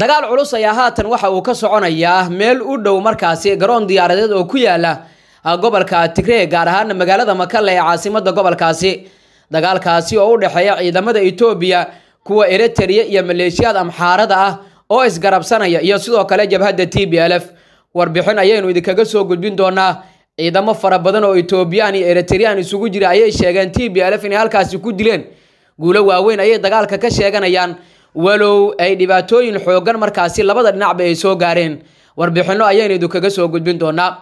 dagaal culus ayaa haatan waxa uu ka soconayaa meel u dhow markaasi garoon diyaaradeed oo ku yaalla gobolka tigree gaar ahaan magaalada makale ee caasimada gobolkaasi. Dagaalkaasi oo u dhexeeya ciidamada etoobiya kuwa eritrea iyo maleeshiyaad amxaarada ah oo isgarabsanaya iyo sidoo kale jabhadda t b l f. Warbixin ayaynu idinkaga soo gudbin doonaa. Ciidamo fara badan oo etoobiyaan iyo eritrean isugu jira ayay sheegeen t b l f inay halkaasi ku dileen. Guulo waaweyn ayay dagaalka ka sheeganayaan walow ay dhibaatooyin xoogan markaasi labada dhinacba ay soo gaareen. Warbixinno ayaynu idinkaga soo gudbin doonaa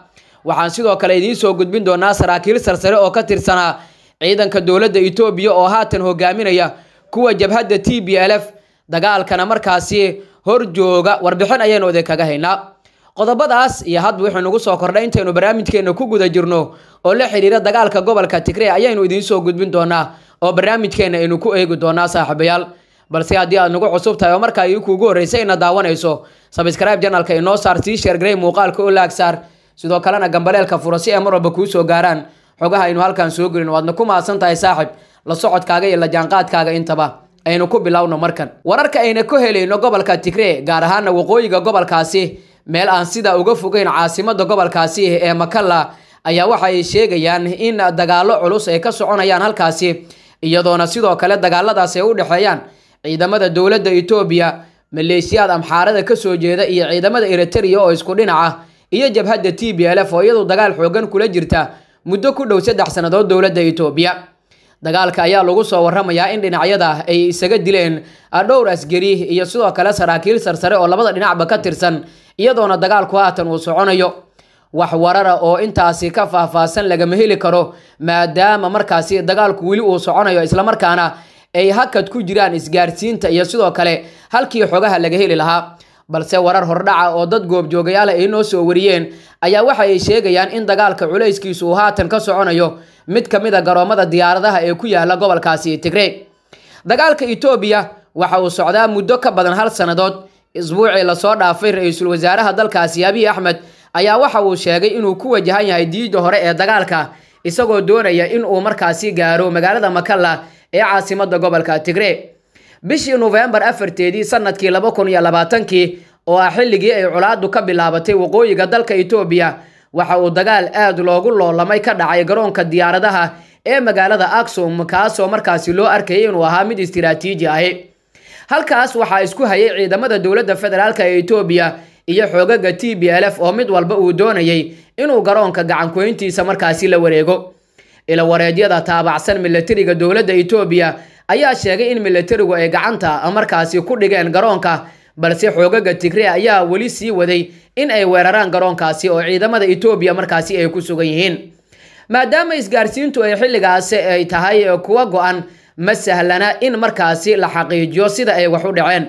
waxaan sidoo kale idiin soo gudbin doonaa saraakiil sarsare oo ka tirsanaa ciidanka dowladda etoobiya oo haatan hogaaminaya kuwa jabhadda t b l f. Dagaalkana markaasi hor jooga warbixin ayaynu idinkaga haynaa. Qodobadaas iyo hadba wuxuu nagu soo kordhay intaynu barnaamijkeena ku guda jirno oo la xidhiira dagaalka gobolka tigree ayaynu idiin soo gudbin doonaa oo barnaamijkeena aynu ku eegi doonaa saaxiibayaal balse haddii aad nagu cusub tahay oo markaa ii kuugu horreysay ina daawanayso sabscribe janalka inoo saar sii sheergarey muuqaalka oo laag sidoo kalena gambaleelka fura si ay mar walba kuu soo gaaraan. Xogaha aynu halkan soo gelin waadna ku mahadsan tahay saaxib la socodkaaga iyo la jaanqaadkaaga intaba aynu ku bilowno markan. Wararka ayna ku helayno gobolka tigree gaar ahaana waqooyiga gobolkaasi meel aan sidaa uga fogeyn caasimada gobolkaasi ee makalla ayaa waxa ay sheegayaan in dagaalo culus ay ka soconayaan halkaasi iyadoona sidoo kale dagaaladaas ay u dhexeeyaan ciidamada dowladda etoobiya maleeshiyaad amxaarada ka soo jeeda iyo ciidamada eritrea oo isku dhinac ah iyo jabhadda t b l f oo iyadu dagaal xoogan kula jirta muddo ku dhow saddex sannadood dowladda etoobiya dagaalka ayaa lagu soo waramayaa in dhinacyada ay isaga dileen dhowr asgari iyo sidoo kale saraakiil sarsare oo labada dhinacba ka tirsan iyadoona dagaalku haatan uu soconayo. Wax warara oo intaasi ka faahfaahsan lagama heli karo maadaama markaasi dagaalku weli uu soconayo islamarkaana ay hakad ku jiraan isgaarsiinta iyo sidoo kale halkii xogaha laga heli lahaa. Balse warar hordhaca oo dad goobjoogayaal ay noo soo wariyeen ayaa waxa ay sheegayaan in dagaalka culayskiisu uu haatan ka soconayo mid ka mid a garoomada diyaaradaha ee ku yaalla gobolkaasi tigree dagaalka etoobiya waxa uu socdaa muddo ka badan hal sannadood. Isbuucii la soo dhaafay ra'iisul wasaaraha dalkaasi abiy axmed ayaa waxa uu sheegay inuu ku wajahan yahay diida hore ee dagaalka isagoo doonaya in uu markaasi gaaro magaalada makalla ee caasimada gobolka tigree bishii nofembar afarteedii sannadkii laba kun iyo labaatankii oo ah xilligii ay colaadu ka bilaabatay waqooyiga dalka etoobiya waxa uu dagaal aad loogu loolamay ka dhacay garoonka diyaaradaha ee magaalada aksum kaasoo markaasi loo arkayay inuu ahaa mid istiraatiiji ahi halkaas waxaa isku hayay ciidamada dowladda federaalk ee etoobiya iyo xoogaga t b l f oo mid walba uu doonayay inuu garoonka gacankoyntiisa markaasi la wareego ilawareedyada taabacsan milatariga dowladda etoobiya ayaa sheegay in milatarigu ay gacanta markaasi ku dhigeen garoonka balse xoogaga tigree ayaa weli sii waday in ay weeraraan garoonkaasi oo ciidamada etoobiya markaasi ay ku sugan yihiin. Maadaama isgaarsiintu ay xilligaasi ay tahay kuwa go-an ma sahlana in markaasi la xaqiijiyo sida ay wax u dhaceen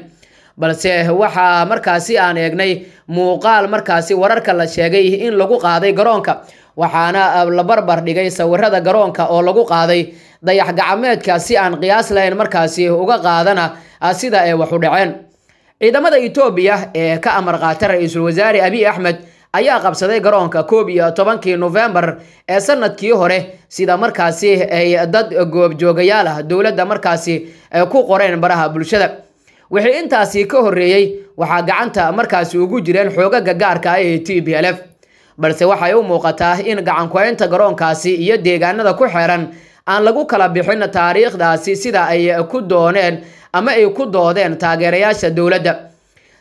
balse waxaa markaasi aan eegnay muuqaal markaasi wararka la sheegay in lagu qaaday garoonka waxaana la barbar dhigay sawirada garoonka oo lagu qaaday dayax gacmeedka si aan qiyaas lahayn markaasi uga qaadana sida ay wax u dhaceen. Ciidamada etoobiya ee ka amar qaata ra'iisul wasaare abiy axmed ayaa qabsaday garoonka koob iyo tobankii nofembar ee sannadkii hore sida markaasi ay dad goobjoogayaal ah dowladda markaasi ku qoreen baraha bulshada. Wixii intaasi ka horreeyey waxaa gacanta markaasi ugu jireen xoogaga gaarka ah ee t b l f balse waxay u muuqataa in gacankoynta garoonkaasi iyo deegaanada ku xeeran aan lagu kala bixin taariikhdaasi sida ay ku dooneen ama ay ku doodeen taageerayaasha dowladda.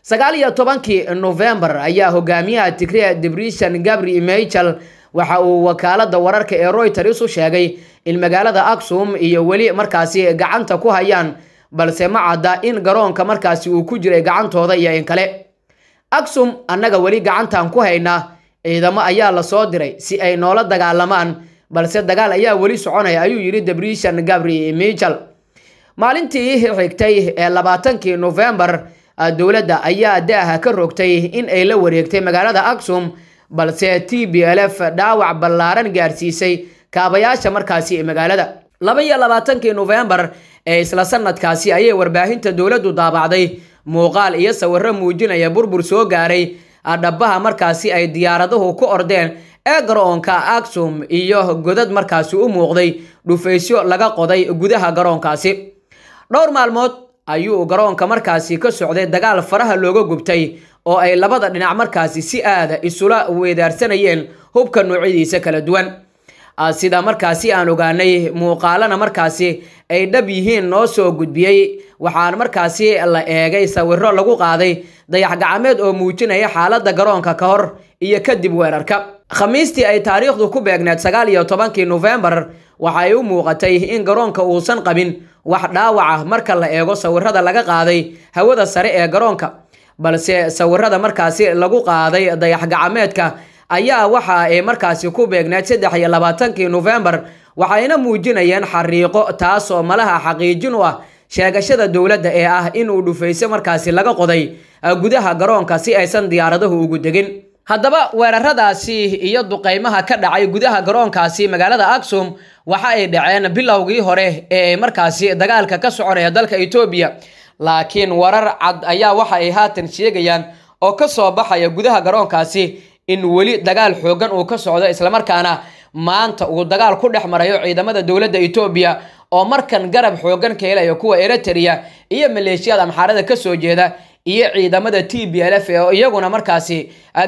Sagaal iyo tobankii nofembar ayaa hogaamiyaha tigre debrishan gabri michel waxa uu wakaalada wararka ee royters u sheegay in magaalada aksum iyo weli markaasi gacanta ku hayaan balse ma cadda in garoonka markaasi uu ku jiray gacantooda iyo in kale. Aksum annaga weli gacantaan ku haynaa ciidamo ayaa la soo diray si ay noola dagaalamaan balse dagaal ayaa weli soconaya ayuu yidhi debrishan gabri michel maalintii xigtay ee labaatankii nofembar dowladda ayaa daaha ka rogtay in ay la wareegtay magaalada aksum balse t b l f dhaawac ballaaran gaarsiisay kaabayaasha markaasi magaalada. Laba iyo labaatankii nofembar ee isla sanadkaasi ayay warbaahinta dowladdu daabacday. Muuqaal iyo sawiro muujinaya burbur soo gaaray dhabaha markaasi ay diyaaraduhu ku ordeen ee garoonka aksum iyo godad markaasi u muuqday dhufaysyo laga qoday gudaha garoonkaasi. Dhowr maalmood ayuu garoonka markaasi ka socday dagaal faraha looga gubtay oo ay labada dhinac markaasi si aada isula weedaarsanayeen hubka noocyadiisa kala duwan sida markaasi aan ogaanay muuqaalana markaasi ay dhab yihiin noo soo gudbiyey. Waxaan markaasi la eegay sawiro lagu qaaday dayax gacmeed oo muujinaya xaaladda garoonka ka hor iyo kadib weerarka. Khamiistii ay taariikhdu ku beegneed sagaal iyo tobankii nofembar waxa ay u muuqatay in garoonka uusan qabin wax dhaawac ah marka la eego sawirada laga qaaday hawada sare ee garoonka balse sawirada markaasi lagu qaaday dayax gacmeedka ayaa waxa ay markaasi ku beegneed saddex iyo labaatankii nofembar waxayna muujinayeen xariiqo taasoo malaha xaqiijin u ah sheegashada dowladda ee ah inuu dhufayso markaasi laga qoday gudaha garoonka si aysan diyaaradahu ugu degin. Haddaba weeraradaasi iyo duqeymaha ka dhacay gudaha garoonkaasi magaalada aksum waxa ay dhaceen bilowgii hore ee markaasi dagaalka ka soconaya dalka etoobiya laakiin warar cad ayaa waxa ay haatan sheegayaan oo ka soo baxaya gudaha garoonkaasi in weli dagaal xoogan uu ka socdo islamarkaana maanta uu dagaal ku dhex marayo ciidamada dowladda etoobiya oo markan garab xoogan ka helaya kuwa eritrea iyo maleeshiyada amxaarada ka soo jeeda iyo ciidamada t b l f oo iyaguna markaasi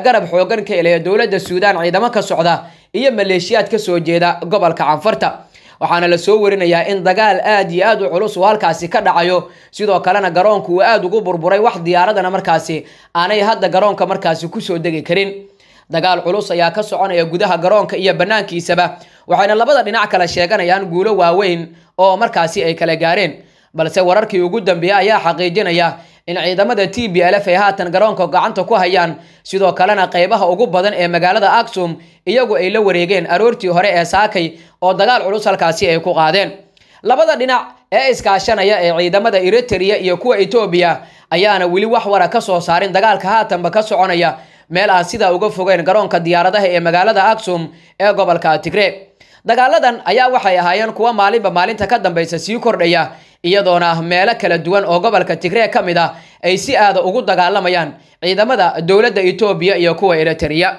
garab xoogan ka helaya dowladda suudaan ciidamo ka socda iyo maleeshiyaad ka soo jeeda gobolka canfarta waxaana la soo warinayaa in dagaal aad iyo aad u culus uu halkaasi ka dhacayo sidoo kalena garoonku uu aada ugu burburay wax diyaaradana markaasi aanay hadda garoonka markaasi ku soo degi karin dagaal culus ayaa ka soconaya gudaha garoonka iyo banaankiisaba waxayna labada dhinac kale sheeganayaan guulo waaweyn oo markaasi ay kala gaareen. Balse wararkii ugu dambeeyey ayaa xaqiijinaya in ciidamada t b l f ay haatan garoonka gacanta ku hayaan. Sidoo kalena qeybaha ugu badan ee magaalada aksum iyagu ay la wareegeen aroortii hore ee saakay oo dagaal culus halkaasi ay ku qaadeen. Labada dhinac ee iskaashanaya ee ciidamada eritrea iyo kuwa etoobiya ayaana weli wax wara ka soo saarin dagaalka haatanba ka soconaya meel aan sidaa uga fogeyn garoonka diyaaradaha ee magaalada aksum ee gobolka tigre. Dagaaladan ayaa waxay ahaayeen kuwa maalinba maalinta ka dambeysa sii kordhaya iyadoona meelo kala duwan oo gobolka tigree ka mid ah ay si aada ugu dagaalamayaan ciidamada dowladda etoobiya iyo kuwa eritrea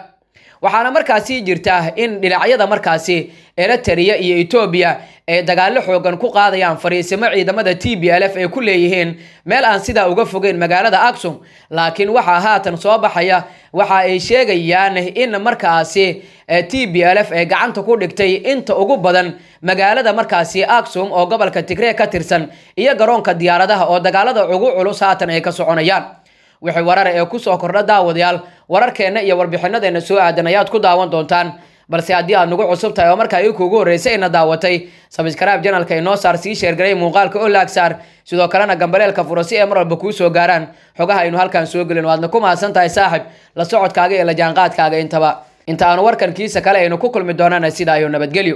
waxaana markaasi jirta in dhinacyada markaasi eritrea iyo etoobiya ay dagaallo xoogan ku qaadayaan fariisimo ciidamada t b l f ay ku leeyihiin. Meel aan sidaa uga fogeyn magaalada aksum laakiin waxaa haatan soo baxaya waxa ay sheegayaan in markaasi t b l f ay gacanta ku dhigtay inta ugu badan magaalada markaasi aksum oo gobolka tigree ka tirsan iyo garoonka diyaaradaha oo dagaalada ugu culus haatan ay ka soconayaan. Wixii warar ee ku soo kordha daawadayaal wararkeenna iyo warbixinadeena soo aadan ayaad ku daawan doontaan balse haddii aad nagu cusub tahay oo markaa ii kuugu horreysay ina daawatay sabskraib janalka inoo saar sii sheergaray muuqaalka oo laagsaar sidoo kalena gambaleelka furo si ay mar walba kuu soo gaaraan. Xogaha aynu halkan soo gelin waadna ku mahadsan tahay saaxib la socodkaaga iyo la jaanqaadkaaga intaba. Inta aanu warkan kiisa kale aynu ku kulmi doonana sidaa iyo nabadgelyo